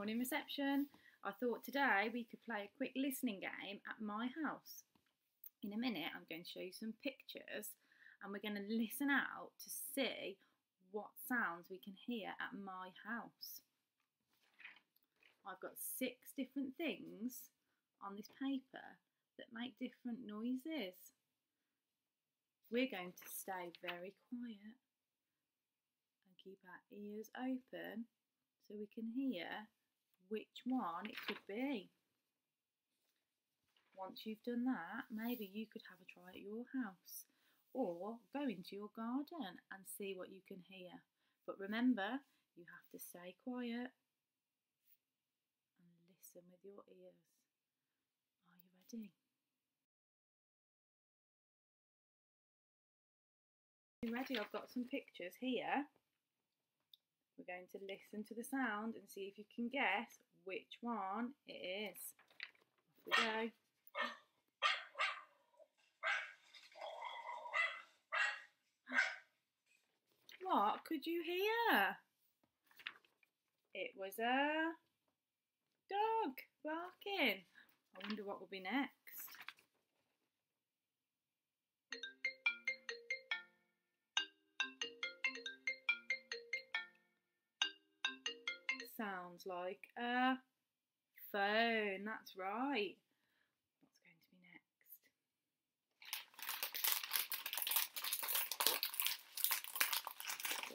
Morning reception. I thought today we could play a quick listening game at my house. In a minute, I'm going to show you some pictures and we're going to listen out to see what sounds we can hear at my house. I've got six different things on this paper that make different noises. We're going to stay very quiet and keep our ears open so we can hear which one it could be. Once you've done that, maybe you could have a try at your house or go into your garden and see what you can hear. But remember, you have to stay quiet and listen with your ears. Are you ready? You ready? I've got some pictures here. We're going to listen to the sound and see if you can guess which one it is. Off we go. What could you hear? It was a dog barking. I wonder what will be next. Sounds like a phone. That's right. What's going to be next?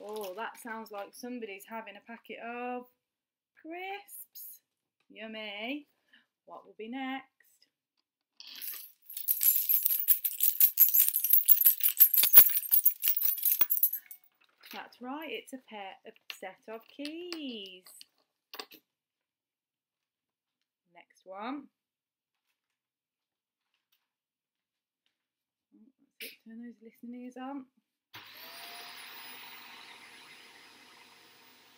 Oh, that sounds like somebody's having a packet of crisps. Yummy. What will be next? That's right, it's a pair a set of keys. Next one. Oh, that's it, turn those listening ears on.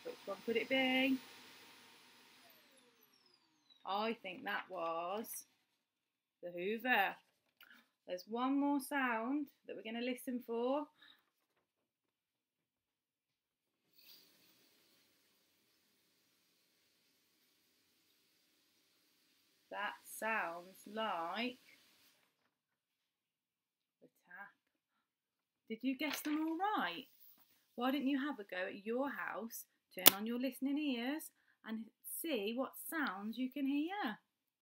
Which one could it be? I think that was the Hoover. There's one more sound that we're going to listen for. That sounds like the tap. Did you guess them all right? Why don't you have a go at your house, turn on your listening ears and see what sounds you can hear?